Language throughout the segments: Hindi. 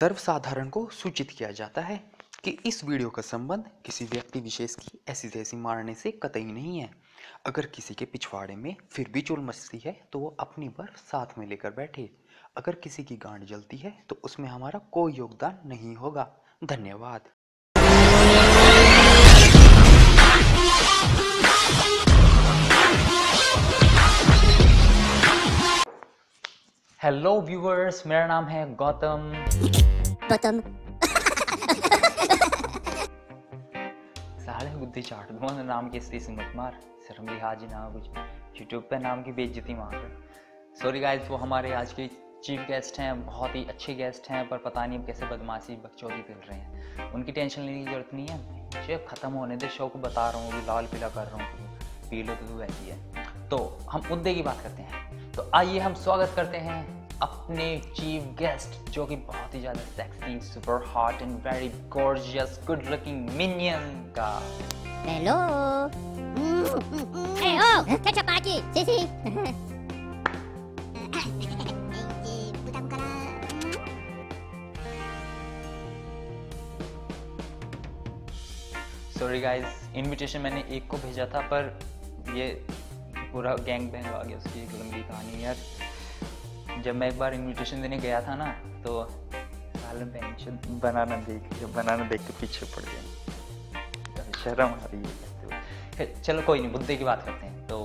सर्वसाधारण को सूचित किया जाता है कि इस वीडियो का संबंध किसी व्यक्ति विशेष की ऐसी तैसी मारने से कतई नहीं है। अगर किसी के पिछवाड़े में फिर भी चुल मचती है तो वो अपनी पर साथ में लेकर बैठे। अगर किसी की गांड जलती है तो उसमें हमारा कोई योगदान नहीं होगा। धन्यवाद। हेलो व्यूवर्स मेरा नाम है गौतम। बटन साले बुद्धि चाट दूँगा नाम की स्त्री से मत मार। शर्म लिहाज ना कुछ। यूट्यूब पे नाम की बेइज्जती मार सॉरी गाइस वो हमारे आज के चीफ गेस्ट हैं, बहुत ही अच्छे गेस्ट हैं, पर पता नहीं कैसे बदमाशी बकचोदी कर रहे हैं। उनकी टेंशन लेने की ज़रूरत नहीं है। मुझे ख़त्म होने दे शो को बता रहा हूँ लाल पीला कर रहा हूँ। पी लो तो ऐसी है। तो हम मुद्दे की बात करते हैं। तो आइए हम स्वागत करते हैं अपने चीफ गेस्ट जो कि बहुत ही ज़्यादा sexy super hot and very gorgeous good looking minion का hello lagi. Sisi. Butang kara. Sorry guys invitation मैंने एक को भेजा था पर ये पूरा गैंग बैंग आ गया उसकी एक लंबी कहानी यार जब मैं एक बार इनविटेशन देने गया था ना तो पेंशन बनाना देख बनाना देख के पीछे पड़ गया। शर्म आ रही है। खैर, चलो कोई नहीं मुद्दे की बात करते हैं। तो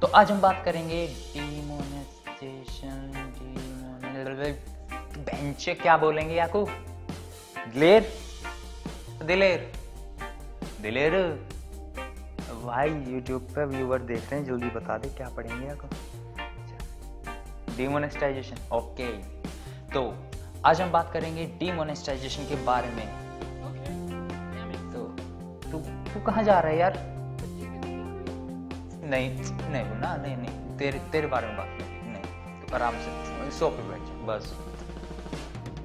तो आज हम बात करेंगे डिमोनेटाइजेशन बेंच क्या बोलेंगे याकू? दिलेर? दिलेर। दिलेर? भाई यूट्यूब पे व्यूवर देख रहे हैं जल्दी बता दे क्या पढ़ेंगे आपको डिमोनेटाइजेशन ओके तो आज हम बात करेंगे डिमोनेटाइजेशन के बारे में। तो तू तू कहाँ जा रहा है यार? नहीं नहीं ना नहीं नहीं तेरे तेरे बारे में बात नहीं नहीं तो आराम से सो पे बैठ जा बस।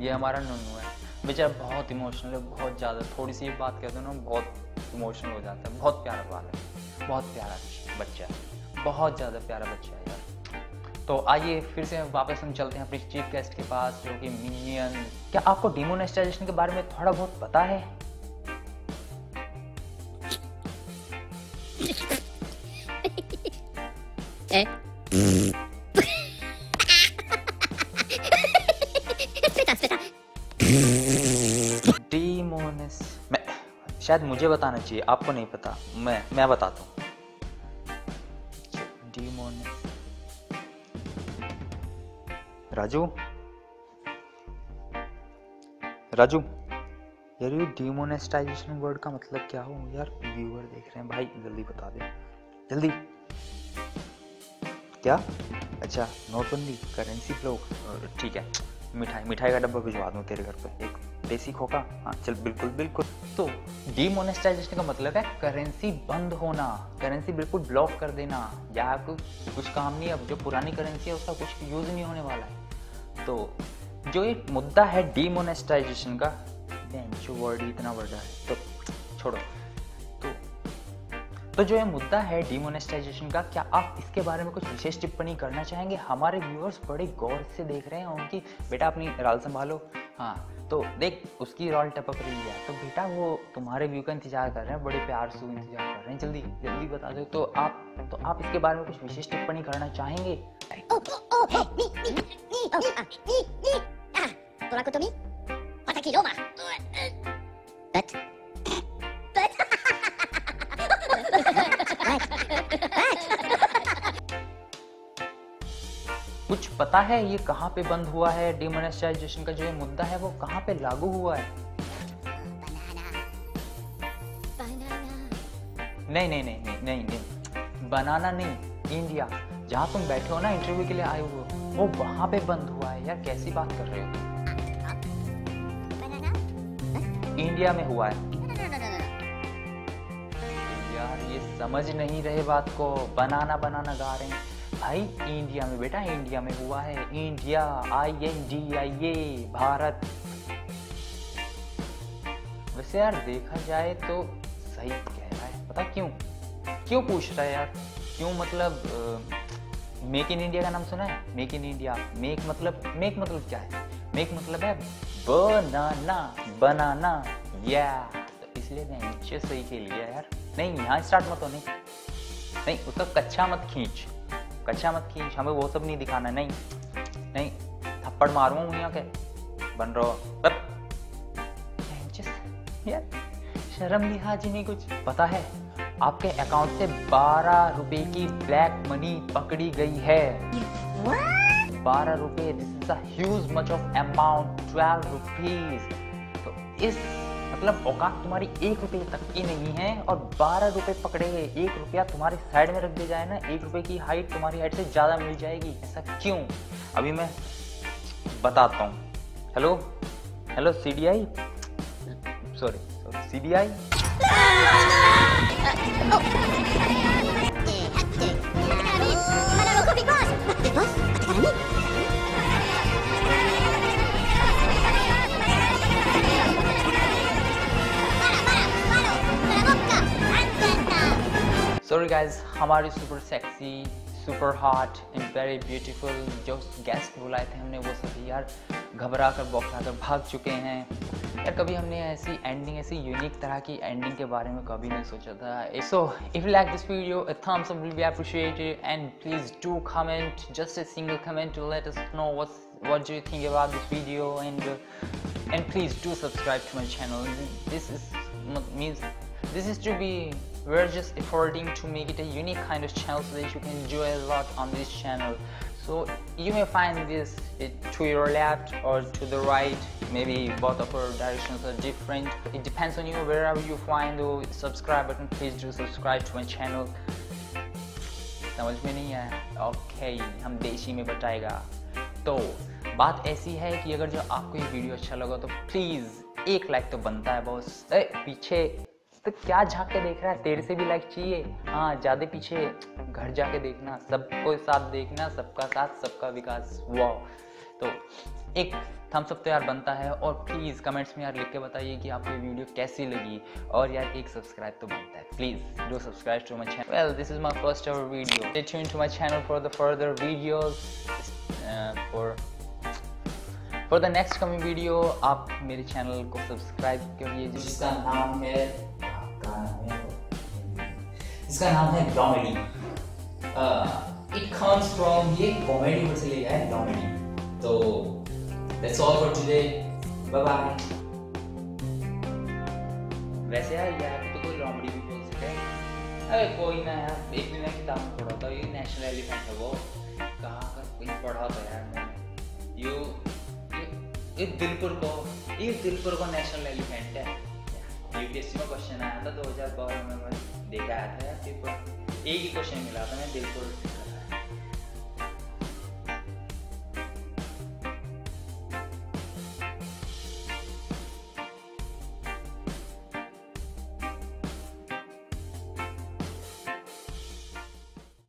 ये हमारा नुनू है। बेचारा बहुत इमोशनल है बहुत ज़्यादा थोड़ी सी बात कहते हैं ना बहुत इमोशनल हो जाता है बहुत प्यारा बाल है बहुत प्यारा बच्चा है बहुत ज़्यादा प्यारा बच्चा है यार। तो आइए फिर से वापस हम चलते हैं अपने चीफ गेस्ट के पास, जो कि मिनियन। क्या आपको डिमोनेटाइजेशन के बारे में थोड़ा बहुत पता है. डिमोनेस मैं, शायद मुझे बताना चाहिए, आपको नहीं पता। मैं मैं बताता हूँ। डिमोनेस राजू? राजू, यार ये डिमोनेटाइजेशन वर्ड का मतलब क्या हो? यार व्यूअर देख रहे हैं। भाई, जल्दी बता दे। जल्दी। क्या? अच्छा नोटबंदी करेंसी फ्लो ठीक है। मिठाई मिठाई का डब्बा भिजवा दूँ तेरे घर पे। एक देसी खोखा? हाँ चल, बिल्कुल बिल्कुल। तो डीमोनेस्टाइजेशन का मतलब है करेंसी बंद होना। करेंसी बिल्कुल ब्लॉक कर देना। या आपको कुछ काम नहीं, अब जो पुरानी करेंसी है, उसका कुछ यूज़ नहीं होने वाला। है तो जो ये मुद्दा है डीमोनेस्टाइजेशन का वर्ड इतना बड़ा है। तो छोड़ो। तो जो ये मुद्दा है डिमोनेटाइजेशन का क्या आप इसके बारे में कुछ विशेष टिप्पणी करना चाहेंगे हमारे व्यूअर्स बड़े गौर से देख रहे हैं उनकी बेटा अपनी राल संभालो हाँ तो देख उसकी रॉल टपक रही है तो बेटा वो तुम्हारे व्यू का इंतज़ार कर रहे हैं बड़े प्यार से इंतज़ार कर रहे हैं जल्दी जल्दी बता दो तो आप तो आप इसके बारे में कुछ विशेष टिप्पणी करना चाहेंगे पता है ये कहाँ पे बंद हुआ है? डिमोनेटाइजेशन का जो ये मुद्दा है, वो कहाँ पे लागू हुआ है. नहीं नहीं नहीं नहीं नहीं नहीं। बनाना नहीं इंडिया जहाँ तुम बैठे हो ना इंटरव्यू के लिए आए हो वो वहाँ पे बंद हुआ है। यार, कैसी बात कर रहे हो? इंडिया में हुआ है. यार, ये समझ नहीं रहे बात को। बनाना बनाना गा रहे हैं। भाई, इंडिया में बेटा, इंडिया में हुआ है। India I N D I A Bharat. वैसे यार, देखा जाए तो सही कह रहा है। पता क्यों? क्यों पूछ रहा है यार? क्यों मतलब मेक इन इंडिया का नाम सुना है? मेक इन इंडिया मेक मतलब मेक मतलब क्या है? मेक मतलब है बनाना बनाना या तो इसलिए मैं नीचे सही खेल गया यार। नहीं, यहाँ स्टार्ट मत होने। नहीं, उसका कच्चा मत खींच। कच्चा मत खींच हमें वो सब नहीं दिखाना नहीं नहीं थप्पड़ मारूँगा यहाँ के। बन रहा। यार शर्म लिहाज नहीं कुछ। पता है आपके अकाउंट से बारह रुपए की ब्लैक मनी पकड़ी गई है। बारह रुपए this is huge much of amount twelve rupees तो इस मतलब औकात तुम्हारी एक रुपये तक की नहीं है और बारह रुपये पकड़े एक रुपया तुम्हारे साइड में रख दिया जाए ना, एक रुपये की हाइट तुम्हारी हाइट से ज़्यादा मिल जाएगी। ऐसा क्यों? अभी मैं बताता हूँ। Hello hello C D I sorry C D I sorry guys हमारी super sexy super hot and very beautiful जो गेस्ट बुलाए थे हमने, वो सभी यार घबरा कर बौखला कर भाग चुके हैं। यार, कभी हमने ऐसी एंडिंग ऐसी यूनिक तरह की एंडिंग के बारे में कभी नहीं सोचा था। So if you like this video thumbs up will be appreciated and please do comment just a single comment to let us know what what do you think about this video and and please do subscribe to my channel this is means this is to be we're just efforting to make it a unique kind of channel so that you can enjoy a lot on this channel so you may find this to your left or to the right maybe both of our directions are different it depends on you wherever you find the subscribe button please do subscribe to my channel समझ में नहीं आया ओके हम देशी में बताएगा तो बात ऐसी है कि अगर जो आपको ये वीडियो अच्छा लगा तो प्लीज़ एक लाइक तो बनता है बॉस पीछे तो क्या झाँक के देख रहा है? तेरे से भी लाइक चाहिए। हाँ ज़्यादा पीछे घर जाके देखना। सबको साथ देखना, सबका साथ, सबका विकास। वाह तो एक थम्स अप तो यार बनता है और प्लीज़ कमेंट्स में यार लिख के बताइए कि आपको ये वीडियो कैसी लगी। और यार एक सब्सक्राइब तो बनता है। Please do subscribe to my channel well this is my first ever video to my channel for the further videos for for the next coming video आप मेरे चैनल को सब्सक्राइब करिए, जिसका नाम है इसका नाम है कॉमेडी इट कम्स फ्रॉम ये कॉमेडी वर्ड से लिया है कॉमेडी तो that's all for today bye bye वैसे यार यार तो कोई कॉमेडी भी बोल सकते हैं। अरे कोई ना यार, एक दिन मैं किताब में पढ़ा था, ये नेशनल एलिफेंट है वो। कहाँ का? कोई पढ़ा था यार मैंने। यू, ये दिलपुर को, ये दिलपुर को नेशनल एलिफेंट है। यूपीएससी में क्वेश्चन आया था 2012 में मैं देखा आया था पेपर एक ही क्वेश्चन मिला था, मैं दिलपुर